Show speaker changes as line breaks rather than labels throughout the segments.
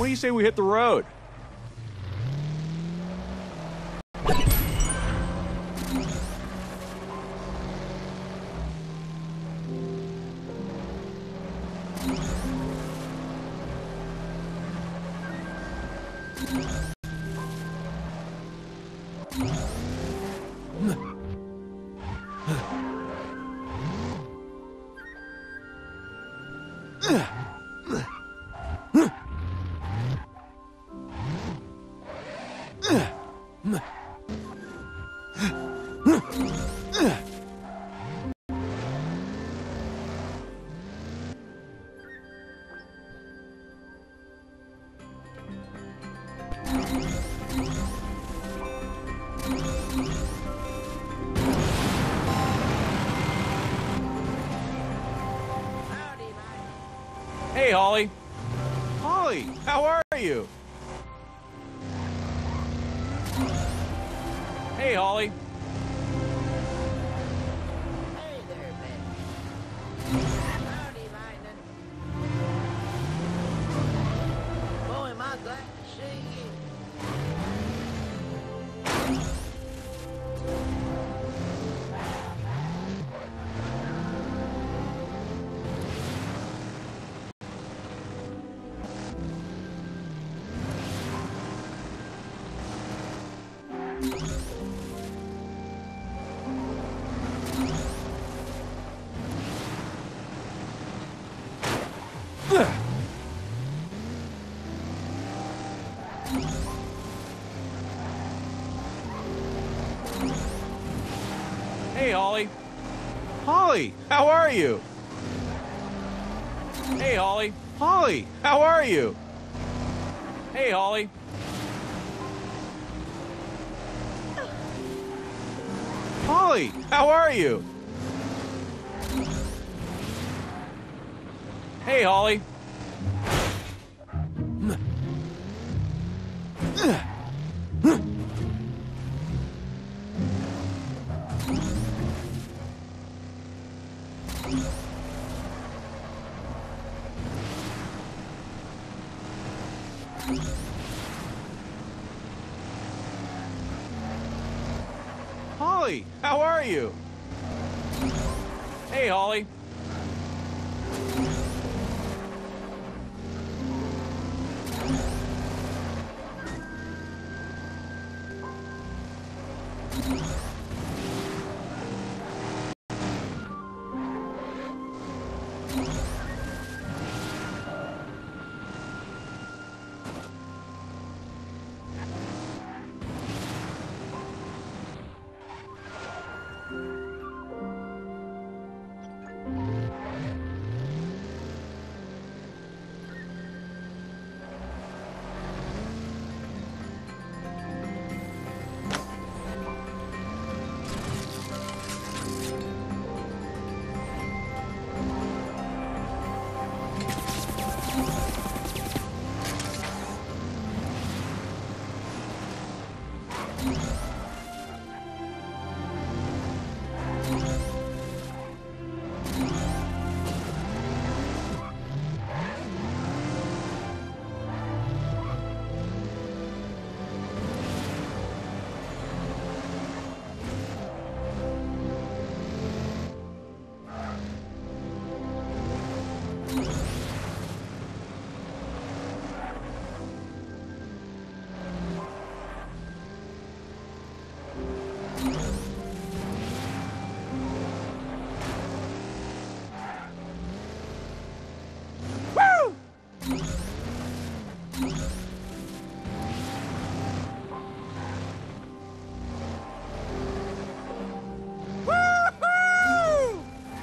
What do you say we hit the road? Hey, Holly. Holly, how are you? Hey, Holly. Holly. Holly, how are you? Hey, Holly. Holly, how are you? Hey, Holly. Holly, how are you? Hey, Holly. Holly, how are you? Hey, Holly.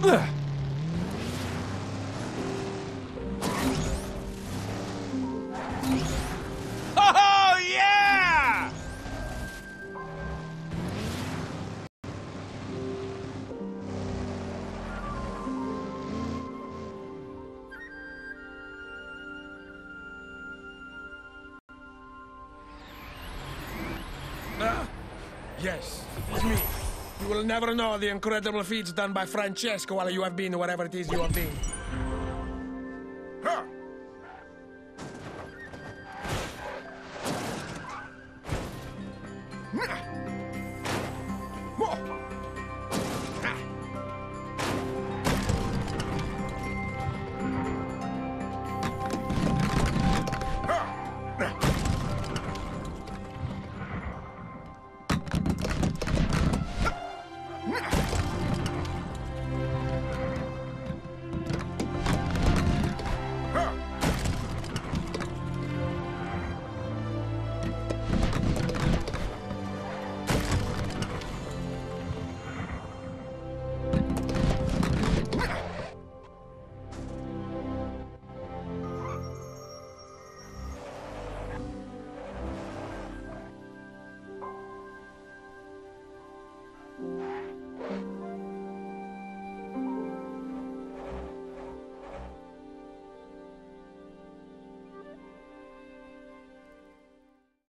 Oh, Yes, it's me. You will never know the incredible feats done by Francesco while you have been wherever it is you have been. Huh.